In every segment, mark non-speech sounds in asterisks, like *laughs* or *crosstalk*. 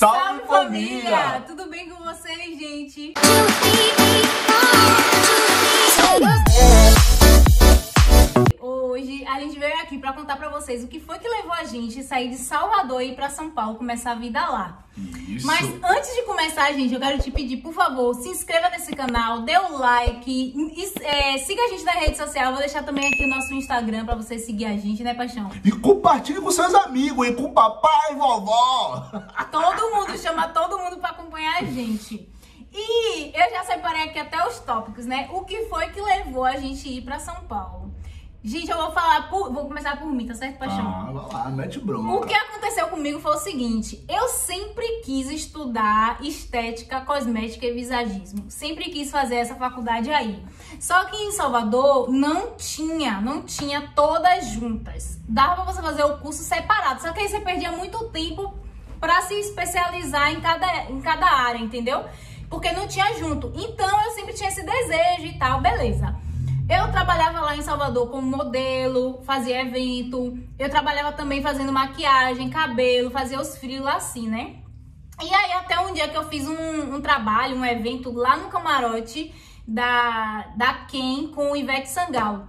Salve, família! Tudo bem com vocês, gente? Hoje a gente veio aqui pra contar pra vocês o que foi que levou a gente a sair de Salvador e ir pra São Paulo começar a vida lá. Isso. Mas antes de começar, gente, eu quero te pedir, por favor, se inscreva nesse canal, dê o like, e, é, siga a gente na rede social. Eu vou deixar também aqui o nosso Instagram pra você seguir a gente, né, Paixão? E compartilhe com seus amigos, e com papai e vovó. *laughs* Todo mundo, chama todo mundo pra acompanhar a gente. E eu já separei aqui até os tópicos, né? O que foi que levou a gente a ir pra São Paulo? Gente, eu vou falar por. Vou começar por mim, tá certo, Paixão? Ah, vai lá, mete bronca. O que aconteceu comigo foi o seguinte: eu sempre quis estudar estética, cosmética e visagismo. Sempre quis fazer essa faculdade aí. Só que em Salvador não tinha, não tinha todas juntas. Dava pra você fazer o curso separado. Só que aí você perdia muito tempo pra se especializar em cada, em cada área, entendeu? Porque não tinha junto. Então eu sempre tinha esse desejo e tal, beleza. Eu trabalhava lá em Salvador como modelo, fazia evento. Eu trabalhava também fazendo maquiagem, cabelo, fazia os frios assim, né? E aí até um dia que eu fiz um, um trabalho, um evento lá no camarote da, da Ken com o Ivete Sangal.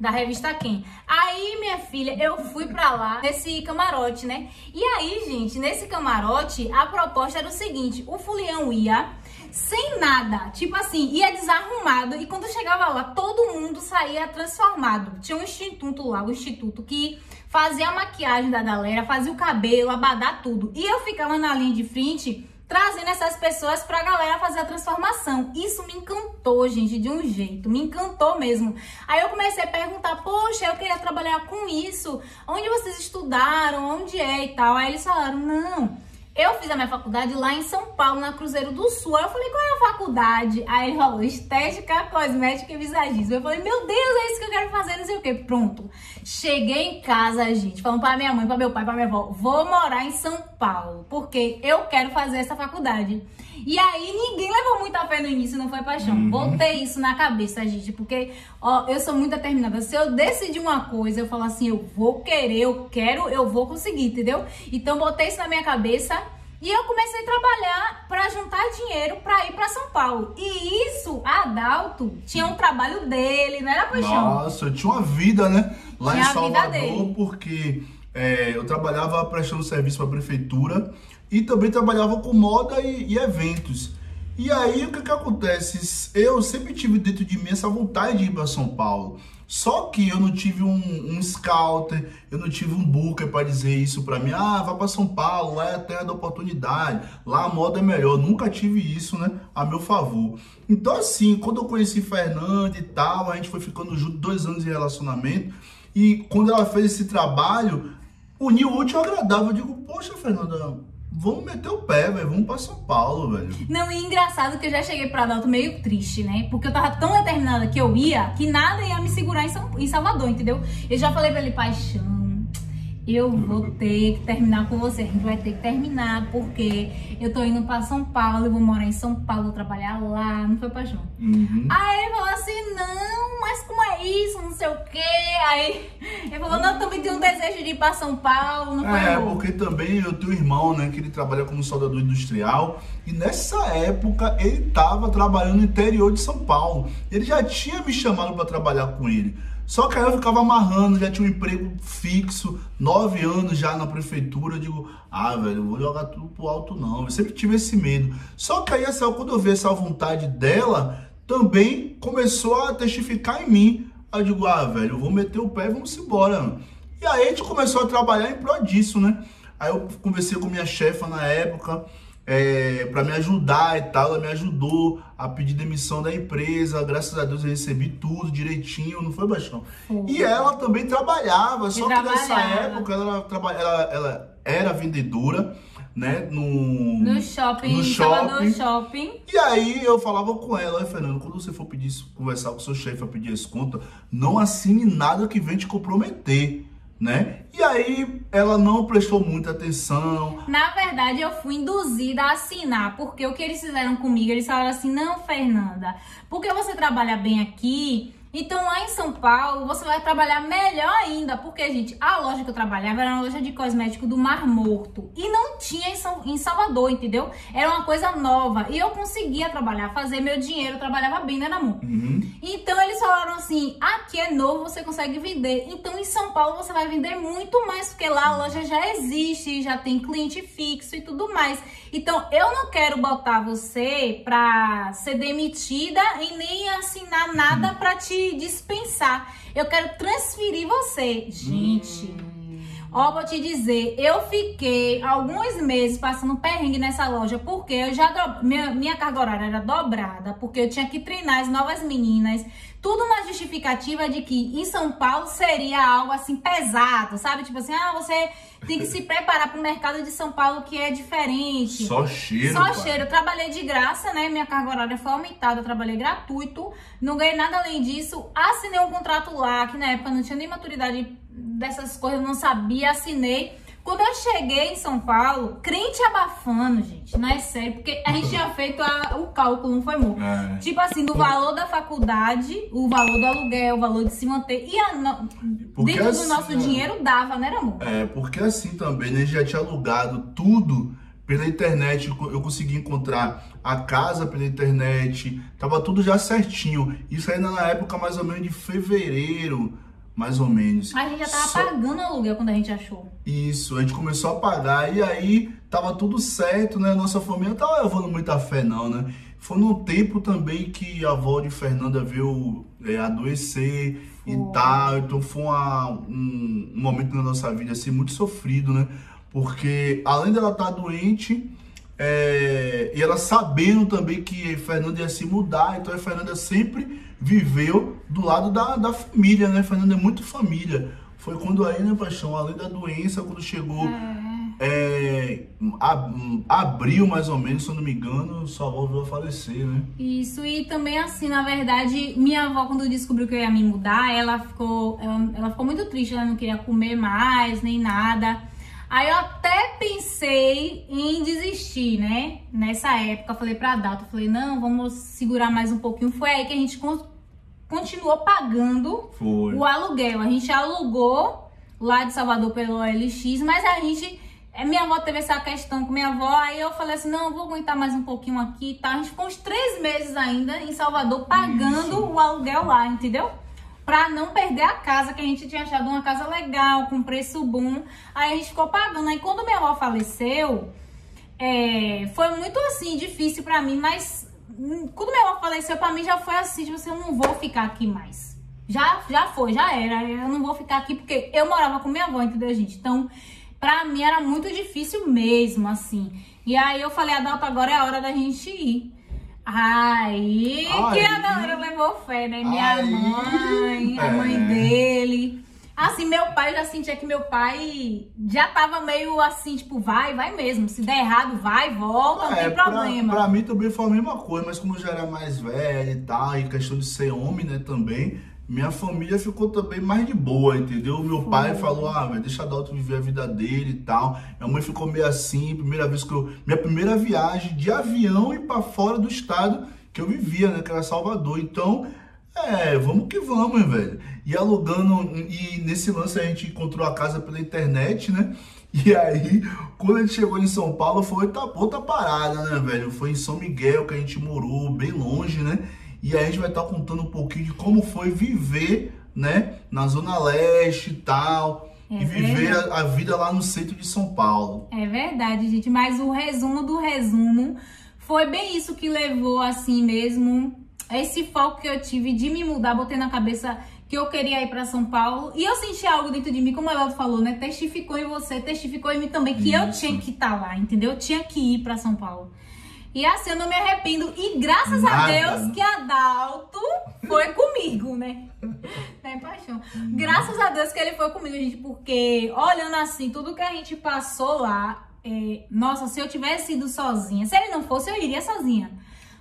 Da revista Quem. Aí, minha filha, eu fui pra lá, nesse camarote, né? E aí, gente, nesse camarote, a proposta era o seguinte: o Fulião ia sem nada. Tipo assim, ia desarrumado. E quando chegava lá, todo mundo saía transformado. Tinha um instituto lá, o um instituto que fazia a maquiagem da galera, fazia o cabelo, abadar tudo. E eu ficava na linha de frente trazendo essas pessoas pra galera fazer a transformação. Isso me encantou, gente, de um jeito. Me encantou mesmo. Aí eu comecei a perguntar, poxa, eu queria trabalhar com isso. Onde vocês estudaram? Onde é e tal? Aí eles falaram, não eu fiz a minha faculdade lá em São Paulo, na Cruzeiro do Sul. Aí eu falei, qual é a faculdade? Aí ele falou, estética, cosmética e visagismo. Eu falei, meu Deus, é isso que eu quero fazer, não sei o quê. Pronto. Cheguei em casa, gente, falando pra minha mãe, pra meu pai, pra minha avó, vou morar em São Paulo, porque eu quero fazer essa faculdade. E aí ninguém levou muita fé no início, não foi paixão. Uhum. Botei isso na cabeça, gente, porque ó, eu sou muito determinada. Se eu decidir uma coisa, eu falo assim, eu vou querer, eu quero, eu vou conseguir, entendeu? Então botei isso na minha cabeça e eu comecei a trabalhar para juntar dinheiro para ir para São Paulo. E isso, Adalto tinha um trabalho dele, não era paixão? Nossa, eu tinha uma vida, né? Lá tinha em Salvador, porque é, eu trabalhava prestando serviço para a prefeitura e também trabalhava com moda e, e eventos. E aí o que, que acontece? Eu sempre tive dentro de mim essa vontade de ir para São Paulo. Só que eu não tive um, um scouter, eu não tive um booker para dizer isso para mim. Ah, vá para São Paulo, lá é a terra da oportunidade, lá a moda é melhor. Nunca tive isso, né, a meu favor. Então, assim, quando eu conheci Fernanda e tal, a gente foi ficando junto dois anos de relacionamento. E quando ela fez esse trabalho, uniu o útil ao agradável. Eu digo, poxa, Fernanda, Vamos meter o pé, velho. Vamos pra São Paulo, velho. Não, e engraçado que eu já cheguei pra Adalto meio triste, né? Porque eu tava tão determinada que eu ia, que nada ia me segurar em, São, em Salvador, entendeu? Eu já falei pra ele, paixão, eu vou ter que terminar com você. A gente vai ter que terminar, porque eu tô indo pra São Paulo, eu vou morar em São Paulo, vou trabalhar lá, não foi paixão. Uhum. Aí ele falou assim, não, mas como é isso, não sei o quê. Aí ele falou, não, eu também tenho um desejo de ir pra São Paulo, não foi É, porque também eu tenho um irmão, né, que ele trabalha como soldador industrial, e nessa época ele tava trabalhando no interior de São Paulo. Ele já tinha me chamado para trabalhar com ele. Só que aí eu ficava amarrando, já tinha um emprego fixo, nove anos já na prefeitura. Eu digo, ah, velho, vou jogar tudo pro alto, não. Eu sempre tive esse medo. Só que aí, assim, quando eu vi essa vontade dela, também começou a testificar em mim. Aí eu digo, ah, velho, eu vou meter o pé e vamos embora. E aí a gente começou a trabalhar em prol disso, né? Aí eu conversei com minha chefa na época é, para me ajudar e tal. Ela me ajudou a pedir demissão da empresa. Graças a Deus eu recebi tudo direitinho, não foi, Baixão? E ela também trabalhava, só que nessa época ela, ela, ela era vendedora. Né, no, no shopping, no shopping. shopping. E aí eu falava com ela, Fernando, quando você for pedir, conversar com o seu chefe a pedir esse conta, não assine nada que vem te comprometer né? E aí ela não prestou muita atenção. Na verdade, eu fui induzida a assinar, porque o que eles fizeram comigo, eles falaram assim: "Não, Fernanda, porque você trabalha bem aqui, Então lá em São Paulo você vai trabalhar melhor ainda, porque, gente, a loja que eu trabalhava era uma loja de cosmético do Mar Morto e não tinha em, São, em Salvador, entendeu? Era uma coisa nova e eu conseguia trabalhar, fazer meu dinheiro, eu trabalhava bem, né, amor? Uhum. Então eles falaram assim: aqui é novo, você consegue vender. Então em São Paulo você vai vender muito mais, porque lá a loja já existe, já tem cliente fixo e tudo mais. Então eu não quero botar você pra ser demitida e nem assinar nada pra te dispensar. Eu quero transferir você. Gente. Ó, vou te dizer, eu fiquei alguns meses passando perrengue nessa loja, porque eu já do... minha, minha carga horária era dobrada, porque eu tinha que treinar as novas meninas. Tudo na justificativa de que em São Paulo seria algo assim pesado, sabe? Tipo assim, ah, você tem que se preparar para o mercado de São Paulo que é diferente. Só cheiro. Só pai. cheiro. Eu trabalhei de graça, né? Minha carga horária foi aumentada, eu trabalhei gratuito. Não ganhei nada além disso. Assinei um contrato lá, que na época não tinha nem maturidade dessas coisas, não sabia, assinei. Quando eu cheguei em São Paulo, crente abafando, gente, não é sério, porque a gente tinha feito a- o cálculo, não foi, amor? É. Tipo assim, do valor da faculdade, o valor do aluguel, o valor de se manter. E a no- dentro assim, do nosso ó, dinheiro dava, né, amor? É, porque assim também, né? A gente já tinha alugado tudo pela internet. Eu consegui encontrar a casa pela internet. Tava tudo já certinho. Isso ainda na época mais ou menos de fevereiro, mais ou menos. A gente já tava Só- pagando o aluguel quando a gente achou. Isso, a gente começou a pagar e aí tava tudo certo, né? Nossa família não tava levando muita fé, não, né? Foi num tempo também que a avó de Fernanda veio é, adoecer e tal. Então foi uma- um, um momento na nossa vida assim muito sofrido, né? Porque além dela estar doente, é, e ela sabendo também que Fernanda ia se mudar, então a Fernanda sempre viveu do lado da, da família, né? A Fernanda é muito família. Foi quando aí, né, Paixão, além da doença, quando chegou é, a- abril mais ou menos, se eu não me engano, sua avó veio a falecer, né? Isso, e também assim, na verdade, minha avó, quando descobriu que eu ia me mudar, ela ficou, ela, ela ficou muito triste, ela não queria comer mais, nem nada. Aí eu até pensei em desistir, né? Nessa época, eu falei pra Dalton, falei, não, vamos segurar mais um pouquinho. Foi aí que a gente continuou pagando Foi. o aluguel. A gente alugou lá de Salvador pelo OLX, mas a gente. é, Minha avó teve essa questão com minha avó, aí eu falei assim: não, vou aguentar mais um pouquinho aqui e tá? A gente ficou uns três meses ainda em Salvador pagando Isso. o aluguel lá, entendeu? Pra não perder a casa, que a gente tinha achado uma casa legal, com preço bom. Aí a gente ficou pagando. Aí quando minha avó faleceu, é, foi muito assim, difícil pra mim, mas quando minha avó faleceu, pra mim já foi assim, tipo assim, eu não vou ficar aqui mais. Já, já foi, já era. Eu não vou ficar aqui porque eu morava com minha avó, entendeu, gente? Então, pra mim era muito difícil mesmo, assim. E aí eu falei, Adalto, agora é a hora da gente ir. Aí, que a Aí. galera levou fé, né? Minha Aí, mãe, a mãe é. dele. Assim, meu pai, eu já sentia que meu pai já tava meio assim, tipo, vai, vai mesmo. Se der errado, vai, volta, não É, tem pra- problema. Pra, mim também foi a mesma coisa, mas como eu já era mais velho e tal, e questão de ser homem, né, também, minha família ficou também mais de boa, entendeu? Meu pai falou, ah, velho, deixa Dalton viver a vida dele e tal. Minha mãe ficou meio assim, primeira vez que eu. Minha primeira viagem de avião e pra fora do estado que eu vivia, né, que era Salvador. Então, é, vamos que vamos, hein, velho. E alugando, e nesse lance a gente encontrou a casa pela internet, né? E aí, quando a gente chegou em São Paulo, foi outra, outra parada, né, velho? Foi em São Miguel que a gente morou, bem longe, né? E aí a gente vai estar contando um pouquinho de como foi viver, né, na Zona Leste e tal. É e viver a, a vida lá no centro de São Paulo. É verdade, gente. Mas o resumo do resumo foi bem isso que levou, assim mesmo, esse foco que eu tive de me mudar. Botei na cabeça que eu queria ir pra São Paulo. E eu senti algo dentro de mim, como Evaldo falou, né? Testificou em você, testificou em mim também, que eu Isso. tinha que estar lá, entendeu? Eu tinha que ir pra São Paulo. E assim, eu não me arrependo. E graças a Nada, Deus né? que a Dalto foi comigo, né? *laughs* né, paixão? Graças a Deus que ele foi comigo, gente, porque olhando assim, tudo que a gente passou lá, é, nossa, se eu tivesse ido sozinha, se ele não fosse, eu iria sozinha.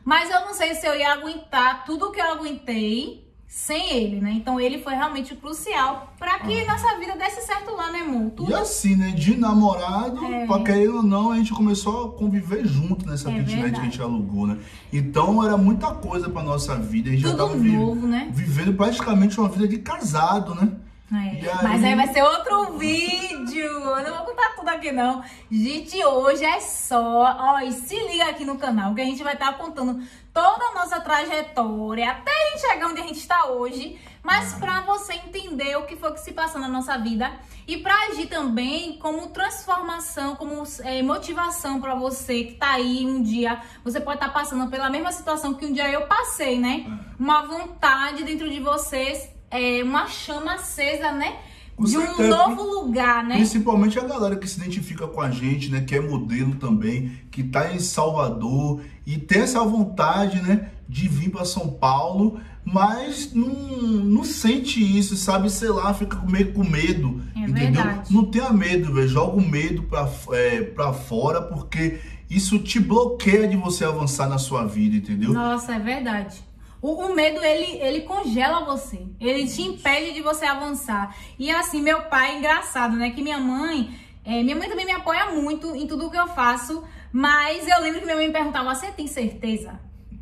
Mas eu não sei se eu ia aguentar tudo que eu aguentei sem ele, né? Então ele foi realmente crucial para que ah. nossa vida desse certo lá, né, amor? Tudo... E assim, né? De namorado, é. pra querer ou não, a gente começou a conviver junto nessa é kitnet que a gente alugou, né? Então era muita coisa pra nossa vida. A gente Tudo já tava novo, né? vivendo praticamente uma vida de casado, né? É. Aí... Mas aí vai ser outro vídeo. Eu não vou contar tudo aqui, não. Gente, hoje é só. Ó, e se liga aqui no canal que a gente vai estar tá contando toda a nossa trajetória até a gente chegar onde a gente está hoje. Mas para você entender o que foi que se passou na nossa vida e para agir também como transformação, como é, motivação para você que tá aí um dia, você pode estar tá passando pela mesma situação que um dia eu passei, né? Uma vontade dentro de vocês é, uma chama acesa, né? Com de um novo lugar, né? Principalmente a galera que se identifica com a gente, né? Que é modelo também, que tá em Salvador e tem essa vontade, né? De vir para São Paulo, mas não, não sente isso, sabe? Sei lá, fica meio com medo, é entendeu? Verdade. Não tenha medo, velho. Joga o medo pra, é, pra fora, porque isso te bloqueia de você avançar na sua vida, entendeu? Nossa, é verdade. O, o, medo, ele, ele congela você. Ele te impede de você avançar. E assim, meu pai, engraçado, né? Que minha mãe... É, minha mãe também me apoia muito em tudo que eu faço. Mas eu lembro que minha mãe me perguntava, você tem certeza?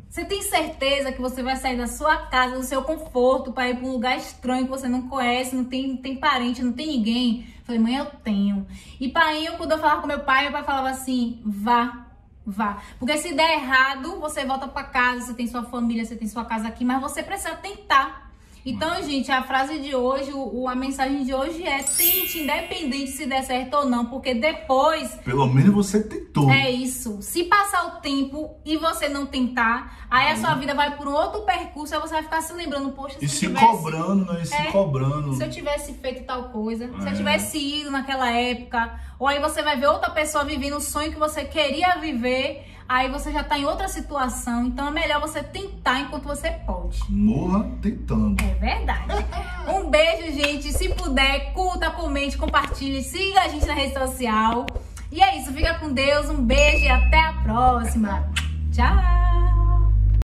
Você tem certeza que você vai sair da sua casa, do seu conforto, para ir para um lugar estranho que você não conhece, não tem, tem parente, não tem ninguém? Eu falei, mãe, eu tenho. E pai, eu, quando eu falava com meu pai, meu pai falava assim, vá, Vá. Porque se der errado, você volta para casa, você tem sua família, você tem sua casa aqui, mas você precisa tentar. Então, gente, a frase de hoje, o, a mensagem de hoje é tente, independente se der certo ou não, porque depois. Pelo menos você tentou. É isso. Se passar o tempo e você não tentar, aí a sua vida vai por um outro percurso, aí você vai ficar se lembrando, poxa, se E se tivesse... cobrando, né? E se é, cobrando. Se eu tivesse feito tal coisa, é. se eu é. tivesse ido naquela época, ou aí você vai ver outra pessoa vivendo o sonho que você queria viver aí você já tá em outra situação. Então é melhor você tentar enquanto você pode. Morra tentando. É verdade. *laughs* um beijo, gente. Se puder, curta, comente, compartilhe, siga a gente na rede social. E é isso, fica com Deus, um beijo e até a próxima. Tchau!